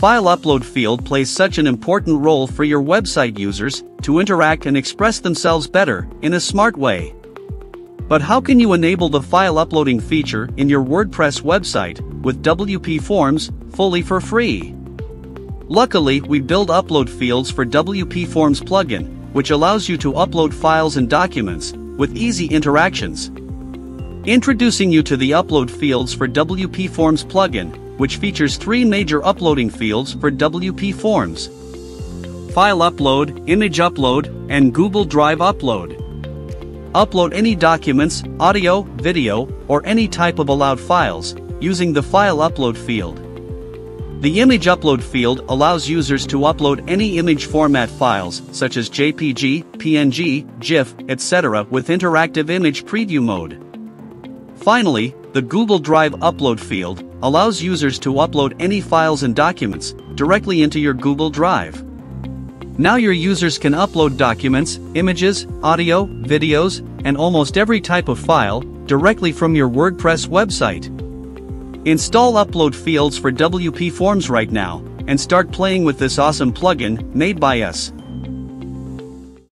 file upload field plays such an important role for your website users to interact and express themselves better in a smart way. But how can you enable the file uploading feature in your WordPress website with WP Forms fully for free? Luckily, we build upload fields for WP Forms plugin, which allows you to upload files and documents with easy interactions. Introducing you to the upload fields for WP Forms plugin, which features three major uploading fields for WP Forms. File upload, image upload, and Google Drive upload. Upload any documents, audio, video, or any type of allowed files, using the File Upload field. The Image Upload field allows users to upload any image format files, such as JPG, PNG, GIF, etc. with interactive image preview mode. Finally, the Google Drive Upload field allows users to upload any files and documents directly into your Google Drive. Now your users can upload documents, images, audio, videos, and almost every type of file directly from your WordPress website. Install upload fields for WP Forms right now and start playing with this awesome plugin made by us.